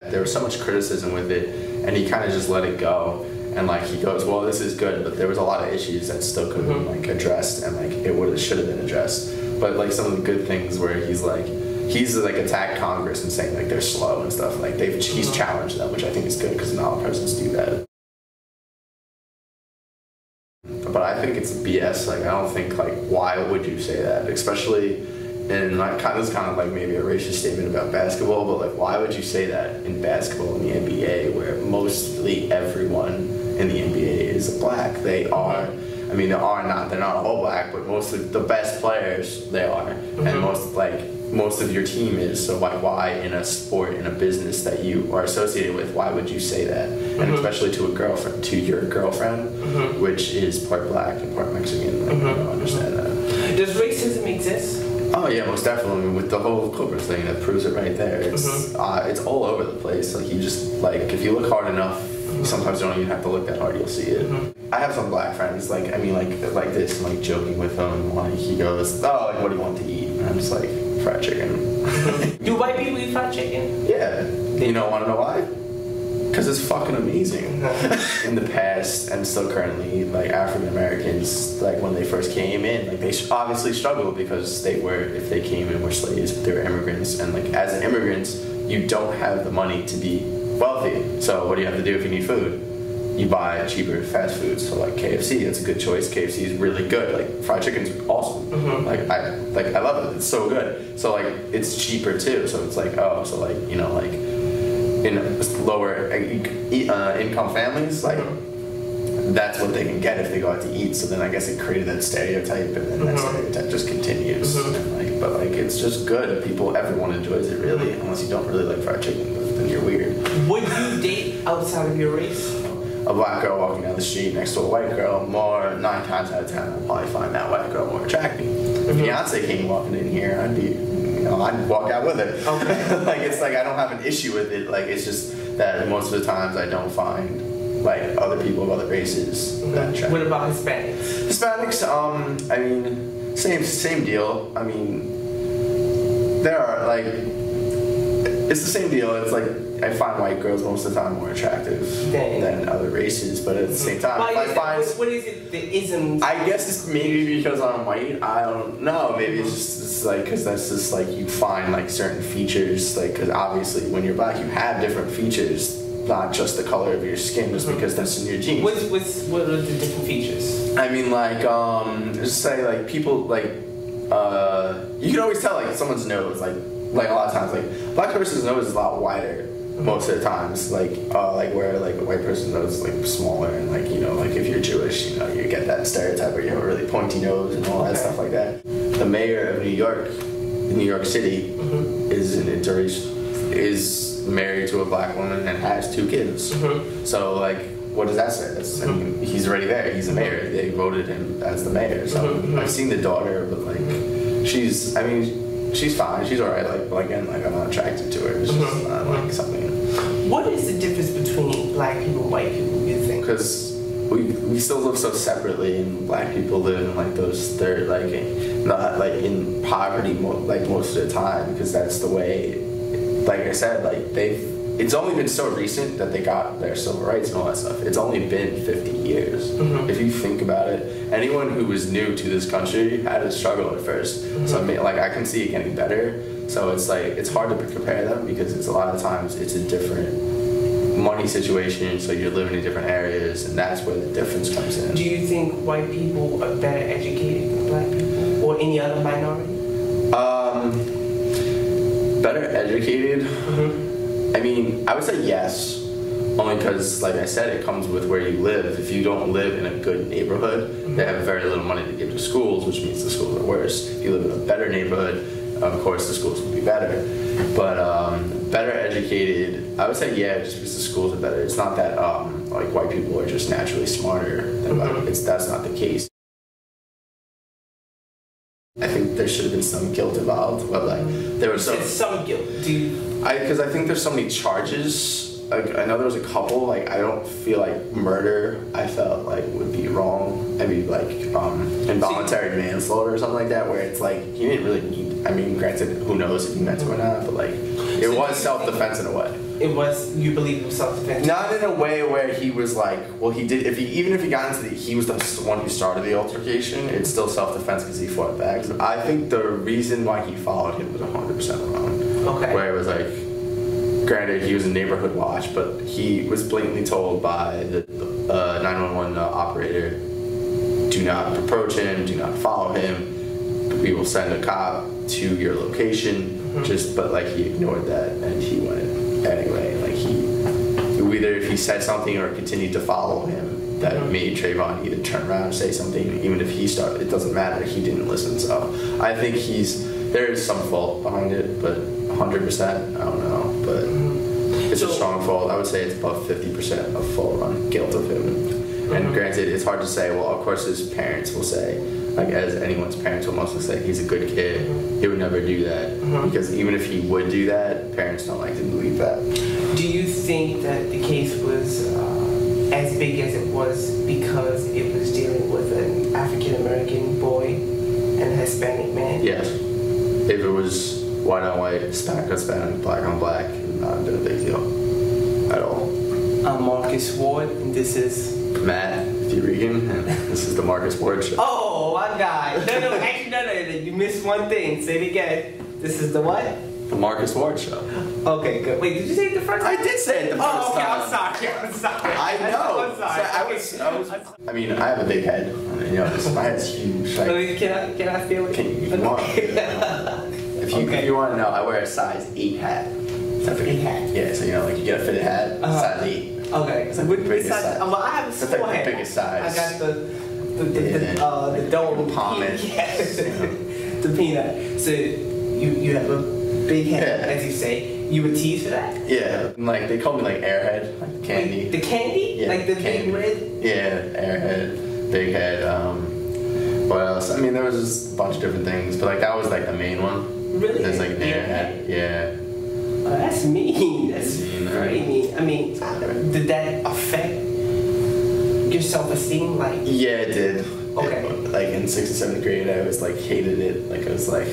There was so much criticism with it, and he kind of just let it go. And like he goes, well, this is good, but there was a lot of issues that still could have been mm-hmm. like addressed, and like it would have should have been addressed. But like some of the good things where he's like, he's like attacked Congress and saying like they're slow and stuff. Like they've he's mm-hmm. challenged them, which I think is good because not all presidents do that. But I think it's BS. Like I don't think like why would you say that, especially and like kind of, this kind of like maybe a racist statement about basketball, but like why would you say that in basketball in the NBA where mostly everyone in the NBA is black? They are. I mean, they are not. They're not all black, but most of the best players they are, mm-hmm. and most like most of your team is. So why why in a sport in a business that you are associated with, why would you say that? Mm-hmm. And especially to a girlfriend, to your girlfriend, mm-hmm. which is part black and part Mexican. Like, I don't understand that. Does racism exist? Oh yeah, most definitely. With the whole Cobra thing, that proves it right there. It's mm-hmm. uh, it's all over the place. Like you just like if you look hard enough, mm-hmm. sometimes you don't even have to look that hard. You'll see it. Mm-hmm. I have some black friends. Like I mean, like like this. I'm like joking with him. Like he goes, "Oh, like what do you want to eat?" And I'm just like fried chicken. Mm-hmm. do white people eat fried chicken? Yeah. You know, want to know why? Because it's fucking amazing. in the past and still currently, like African Americans, like when they first came in, like they obviously struggled because they were, if they came in, were slaves, they were immigrants, and like as immigrants, you don't have the money to be wealthy. So what do you have to do if you need food? You buy cheaper fast food. So like KFC, that's a good choice. KFC is really good. Like fried chicken's awesome. Mm-hmm. Like I like I love it. It's so good. So like it's cheaper too. So it's like oh, so like you know like in lower uh, income families, like that's what they can get if they go out to eat. So then I guess it created that stereotype, and then mm-hmm. that stereotype just continues. Mm-hmm. Like, but like it's just good. People, everyone enjoys it really, unless you don't really like fried chicken. Then you're weird. Would you date outside of your race? A black girl walking down the street next to a white girl, more nine times out of ten, I'll probably find that white girl more attractive. If mm-hmm. Beyonce came walking in here, I'd be I'd walk out with it. Okay. like it's like I don't have an issue with it. Like it's just that most of the times I don't find like other people of other races mm-hmm. that. What about Hispanics? Hispanics, um, I mean, same same deal. I mean, there are like it's the same deal. It's like I find white girls most of the time more attractive Dang. than other races, but at the same time, Why I find what is it the isms? I guess it's maybe because I'm white. I don't know. Maybe it's just it's like because that's just like you find like certain features, like because obviously when you're black, you have different features, not just the color of your skin, just mm-hmm. because that's in your genes. What's, what's what are the different features? I mean, like um, just say like people like uh, you can always tell like someone's nose like like a lot of times, like black person's nose is a lot wider most of the times. Like uh, like where like a white person's nose is like smaller and like you know like if you're Jewish, you know you get that stereotype where you have a really pointy nose and all that stuff like that. The mayor of New York, New York City, mm-hmm. is an interracial is married to a black woman and has two kids. Mm-hmm. So like what does that say? That's, I mean, mm-hmm. he's already there. He's a mayor. They voted him as the mayor. So mm-hmm. I've seen the daughter, but like, she's. I mean, she's fine. She's alright. Like, but again, like I'm not attracted to her. It's just mm-hmm. not like something. What is the difference between black people and white people? You think? Because we we still live so separately, and black people live in like those third like not like in poverty mo- like most of the time because that's the way. Like I said, like they've it's only been so recent that they got their civil rights and all that stuff. It's only been 50 years. Mm-hmm. If you think about it, anyone who was new to this country had to struggle at 1st mm-hmm. So I mean, like I can see it getting better. So it's like it's hard to compare them because it's a lot of times it's a different money situation. So you're living in different areas, and that's where the difference comes in. Do you think white people are better educated than black people or any other minority? Um, better educated. Mm-hmm I mean, I would say yes, only because, like I said, it comes with where you live. If you don't live in a good neighborhood, mm-hmm. they have very little money to give to schools, which means the schools are worse. If you live in a better neighborhood, of course, the schools will be better. But um, better educated, I would say yeah, just because the schools are better. It's not that um, like white people are just naturally smarter than mm-hmm. It's that's not the case. I think there should have been some guilt involved, but like there was some some guilt. Do you? I because I think there's so many charges. Like I know there was a couple. Like I don't feel like murder. I felt like would be wrong. I mean like um, involuntary manslaughter or something like that, where it's like you didn't really need. I mean, granted, who knows if you meant to or not, but like it was self defense in a way. It was you believe was self-defense. Not in a way where he was like, well, he did. If he even if he got into the, he was the one who started the altercation. It's still self-defense because he fought back. I think the reason why he followed him was 100 percent wrong. Okay. Where it was like, granted, he was a neighborhood watch, but he was blatantly told by the uh, 911 operator, do not approach him, do not follow him. We will send a cop to your location. Just, but like he ignored that and he went anyway. Like he, either if he said something or continued to follow him, that Mhm. made Trayvon either turn around and say something. Even if he started, it doesn't matter. He didn't listen. So I think he's there is some fault behind it, but 100 percent, I don't know. But it's a strong fault. I would say it's about 50 percent of fault on guilt of him. And Mhm. granted, it's hard to say. Well, of course, his parents will say, like as anyone's parents will mostly say, he's a good kid. He would never do that Mhm. because even if he would do that, parents don't like to believe that. Do you think that the case was uh, as big as it was because it was dealing with an African American boy and a Hispanic man? Yes. If it was white on white, Hispanic on Hispanic, black on black, it would not have been a big deal at all. I'm Marcus Ward, and this is. Matthew Regan, and this is the Marcus Ward Show. Oh, my God! No, no, actually, no, no, no. You missed one thing. Say it again. This is the what? The Marcus Ward Show. Okay, good. Wait, did you say it the first I did say it the first Oh, okay. time. I'm sorry. I'm sorry. I know. I'm sorry. So I was, I was. I mean, I have a big head. You know, this, my head's huge. Like, me- Can I, can I feel it? can you, if you want? If you, Okay. if you want to know, I wear a size eight hat. A big hat. Yeah, so you know, like you get a fitted hat, Uh-huh. size eight. Okay. Like Which- the which biggest size? size. Oh, well, I have a It's like the biggest size. I got the the the, the, Yeah. uh, the dome. Yes. Yeah. the peanut. So you you have a big head, Yeah. as you say. You would tease for that? Yeah, like they call me like Airhead, like candy. Like, the candy? Yeah, like the candy. big red? Yeah, Airhead, Big Head. Um, what else? I mean, there was just a bunch of different things, but like that was like the main one. Really? There's like an Airhead. Yeah. Oh, that's mean. Did that affect your self-esteem? Like, Yeah, it did. Okay. It- like in sixth and seventh grade, I was like hated it. Like I was like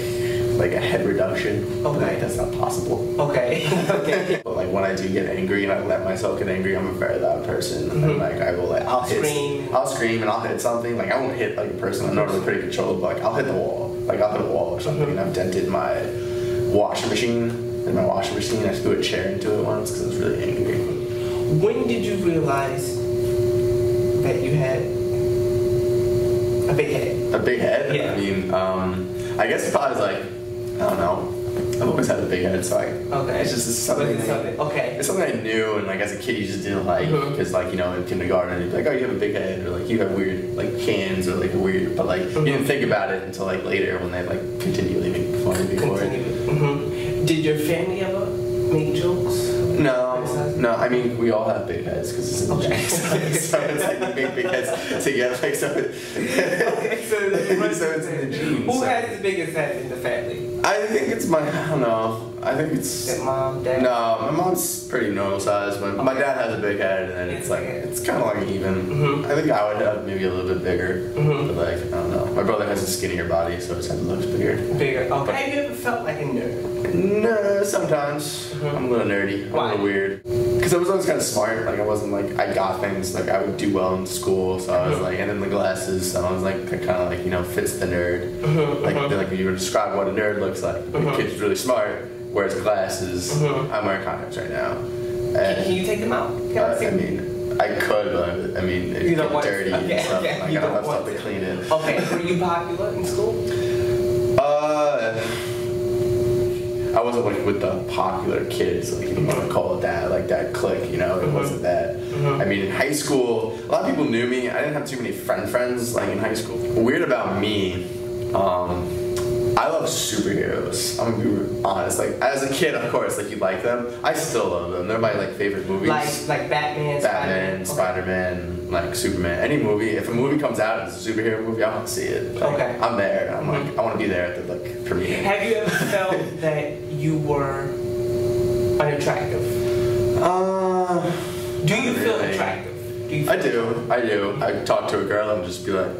like a head reduction. Okay. Like that's not possible. okay, okay. But like when I do get angry and I let myself get angry, I'm a very loud person. Mhm. And like I will like I'll hit Scream. I'll scream and I'll hit something. Like I won't hit like a person I'm normally pretty controlled, but like I'll hit the wall. Like I'll hit a wall or something. Mhm. And I've dented my washing machine. In my washing machine, I threw a chair into it once because I was really angry. When did you realize that you had a big head? A big head. Yeah. I mean, um, I guess if I was like, I don't know. I've always had a big head, so I. Okay. It's just something. Was it something? Okay. It's something I knew, and like as a kid, you just didn't like because, like you know, in kindergarten, you'd be like, "Oh, you have a big head," or like you have weird like cans, or like weird, but like Mhm. you didn't think about it until like later when they like continually make fun of you for it. Continue. hmm Did your family ever make jokes? No, I mean, we all have big heads because it's in the Okay. genes. so it's like make big heads together. Like so. Okay, so, so it's in the genes. Who so. has the biggest head in the family? I think it's my. I don't know. I think it's. it mom, dad? No, my mom's pretty normal size, but my dad has a big head, and then it's like it's kind of like even. Mhm. I think I would have maybe a little bit bigger, Mhm. but like I don't know. My brother has a skinnier body, so his head looks bigger. Bigger. Okay. Have you ever felt like a nerd? No, sometimes Mhm. I'm a little nerdy. I'm Why? a little weird. Because I was always kind of smart. Like I wasn't like I got things. Like I would do well in school, so I was Mhm. like, and then the glasses. So I was like kind of like you know fits the nerd. Mhm, Like mhm. like you were describe what a nerd looks like. The kid's really smart, wears glasses. Mhm. I'm wearing contacts right now. Can And you take them out? Can uh, I see I mean, I could, but I mean, it You get don't want- dirty okay, and stuff. okay, you I have stuff to clean it. Okay. Were you popular in school? Uh, I wasn't like with the popular kids, like you want to call it that, like that clique, you know. It Mhm. wasn't that. Mhm. I mean, in high school, a lot of people knew me. I didn't have too many friend friends like in high school. Weird about me, um, I love superheroes. I'm gonna be honest. Like as a kid, of course, like you like them. I still love them. They're my like favorite movies. Like like Batman, Batman, Spider-Man? Spider Man, like Superman, any movie. If a movie comes out and it's a superhero movie, I want to see it. Like, Okay. I'm there. I'm like, Mhm. I want to be there at the like premiere. Have you ever felt that you were unattractive? Uh, Do you feel attractive? Do you feel I do. I do. I talk to a girl and just be like,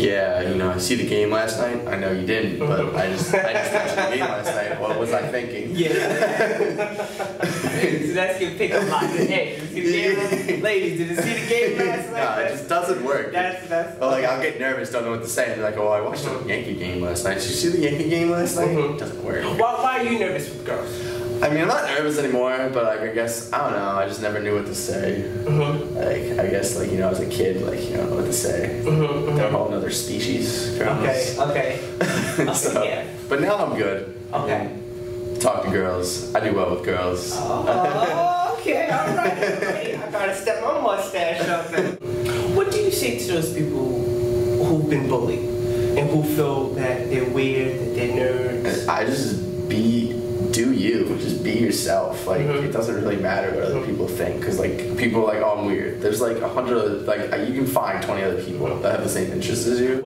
yeah, you know, I see the game last night. I know you didn't, but I just, I just watched the game last night. What was I thinking? Yeah. ladies, that's your pickup line. Hey, did you see the game? ladies, did you see the game last night? Nah, it just doesn't work. That's that's. Well, like I'll get nervous, don't know what to say, and like, "Oh, I watched the Yankee game last night. Did you see the Yankee game last night?" It doesn't work. Why, why are you nervous with girls? I mean, I'm not nervous anymore, but like I guess I don't know. I just never knew what to say. Mm-hmm. Like I guess like you know, as a kid, like you don't know what to say. Mm-hmm. They're a whole other species. Okay. Okay. Okay, so, yeah. But now I'm good. Okay. Um, talk to girls. I do well with girls. Oh, okay, all right. I gotta step my mustache up. Then. What do you say to those people who've been bullied and who feel that they're weird, that they're nerds? I just be do you just be yourself. Like Mhm. it doesn't really matter what other people think because like people are like oh i'm weird. There's like a hundred like you can find 20 other people that have the same interests as you